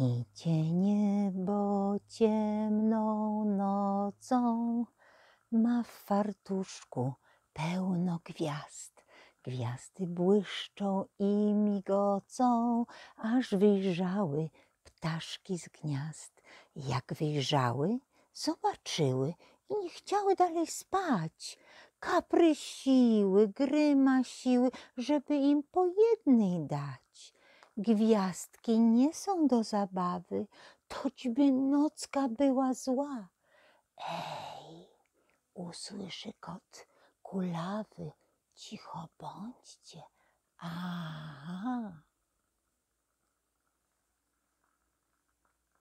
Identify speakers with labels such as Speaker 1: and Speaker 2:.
Speaker 1: Idzie niebo ciemną nocą, ma w fartuszku pełno gwiazd. Gwiazdy błyszczą i migocą, aż wyjrzały ptaszki z gniazd. Jak wyjrzały, zobaczyły i nie chciały dalej spać. Kaprysiły, grymasiły, żeby im po jednej dać. Gwiazdki nie są do zabawy, toćby nocka była zła. Ej, usłyszy kot kulawy, cicho bądźcie. Aha.